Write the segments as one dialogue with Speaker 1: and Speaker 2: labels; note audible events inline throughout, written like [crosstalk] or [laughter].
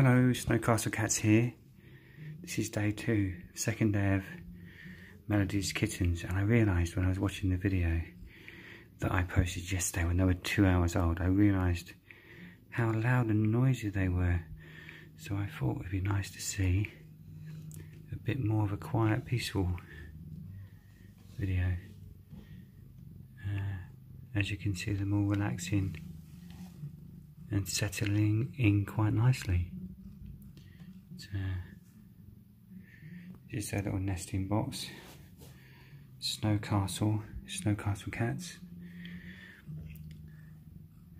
Speaker 1: Hello, Snowcastle Cats here. This is day two, second day of Melody's Kittens, and I realised when I was watching the video that I posted yesterday when they were two hours old, I realised how loud and noisy they were. So I thought it would be nice to see a bit more of a quiet, peaceful video. Uh, as you can see, them all relaxing and settling in quite nicely. Uh, just a little nesting box. Snow Castle, Snow Castle cats.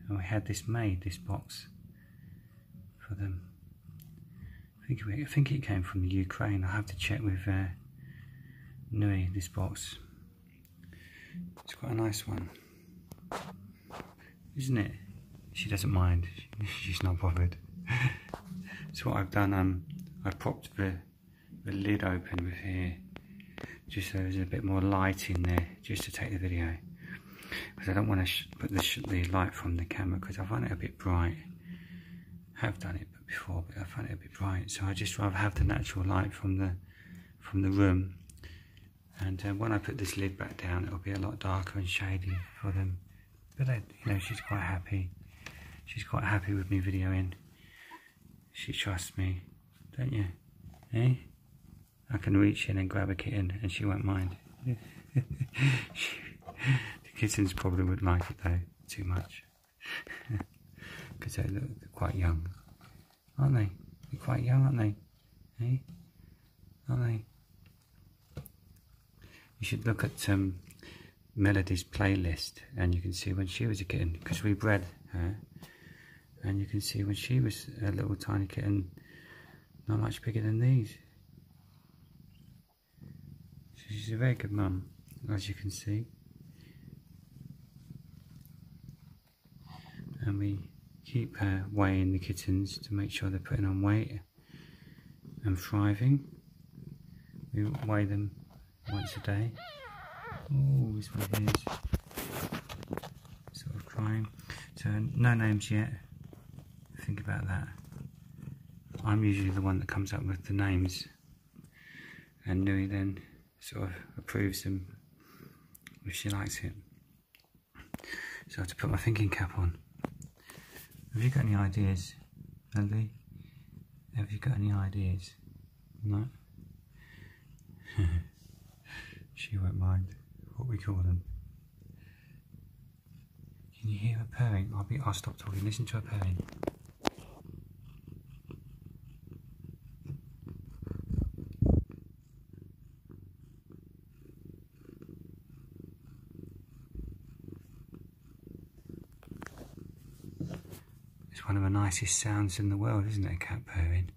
Speaker 1: And we had this made, this box, for them. I think, I think it came from the Ukraine. I have to check with uh, Nui, this box. It's quite a nice one. Isn't it? She doesn't mind. [laughs] She's not bothered. [laughs] so what I've done, um, I propped the, the lid open with here, just so there's a bit more light in there, just to take the video. Because I don't want to put the, the light from the camera, because I find it a bit bright. I have done it before, but I find it a bit bright. So I just rather have the natural light from the from the room. And uh, when I put this lid back down, it'll be a lot darker and shady for them. But they, you know, she's quite happy. She's quite happy with me videoing. She trusts me, don't you? Eh? I can reach in and grab a kitten and she won't mind. [laughs] she, the kittens probably would like it though, too much. [laughs] Because they look quite young. Aren't they? They're quite young, aren't they? Eh? Aren't they? You should look at um, Melody's playlist and you can see when she was a kitten because we bred her and you can see when she was a little tiny kitten not much bigger than these. So she's a very good mum as you can see. And we keep her weighing the kittens to make sure they're putting on weight and thriving. We weigh them once a day. Oh this one is sort of crying. So no names yet think about that. I'm usually the one that comes up with the names, and Nui then sort of approves them if she likes it. So I have to put my thinking cap on. Have you got any ideas, Melody? Have you got any ideas? No? [laughs] she won't mind what we call them. Can you hear her purring? I'll be I'll stop talking, listen to her purring. It's one of the nicest sounds in the world, isn't it, a cat purring?